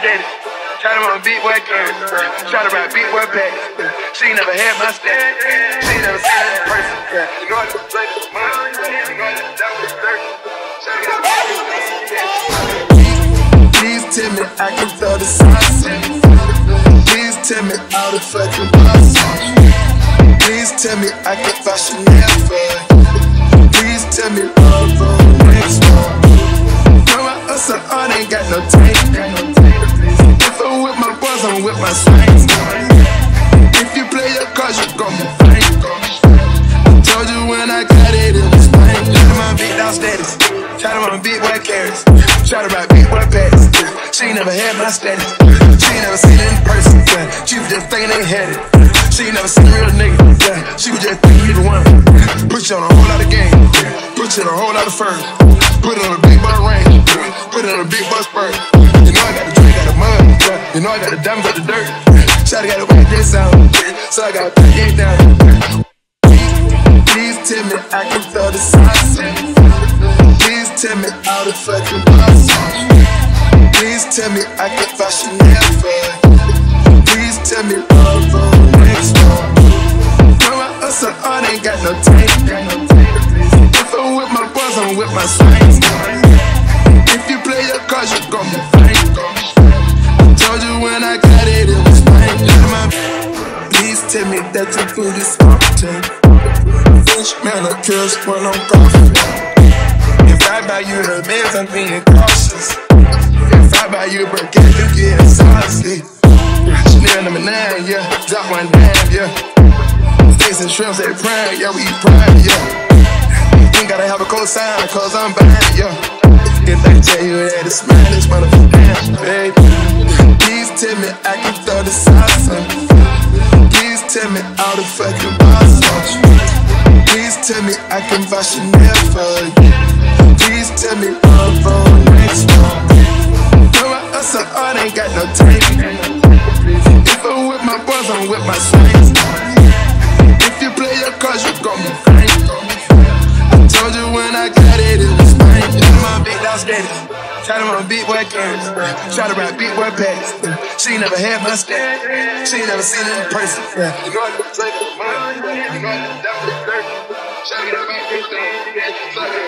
Try to run beat. Try to beat boy pack. She never had my. She never seen in person. Please tell me I can throw the sauce Please tell me the fucking Please tell me I can. With my swings. If you play your cards, you gon' be fine. I told you when I got it, it was fine. Try to run beat down steady. Try to run beat boy carries. Try to rap beat boy packs. She ain't never had my status. She ain't never seen it in person. Yeah. She was just thinking they had it. She ain't never seen a real nigga. Yeah. She was just thinking he the one. Put you on a whole lot of game. Put you on a whole lot of fur. Put it on a big boy ring. Put it on a big boy spurt. You know I got know I got the diamond, got the dirt. Shawty got to whack this out. So I got get down. Please tell me I can throw the sauce. Please tell me all the fucking boss. Please tell me I can fashion never. Please tell me love on the next one. Girl, my hustle on ain't got no tape. If I'm with my boys, I'm with my swings. If you play your cards, you gon' be fine. Me that is often. French man of kills when I'm coughing. If I buy you the Benz, I'm being cautious. If I buy you a Birkin, you getting saucy. Chanel number nine, yeah. Drop one dime, yeah. Steaks and shrimps at prime, yeah. We eat prime, yeah. Ain't gotta have a cosign, cause I'm behind, yeah. If I tell you that it's mine, it's motherfucking baby. Please tell me I can throw the sauce tell me all the fucking boss Please tell me I can fashion never. Please tell me love on next one. Girl, my hustle on ain't got no tape. If I'm with my boys, I'm with my swings. Beat down steady. Try to beat boy carries. Try to rap beat boy packs. She ain't never had my stat. She ain't never seen it in person. You know I can play the money. You know I can double the dirt. Try to get up back this thing.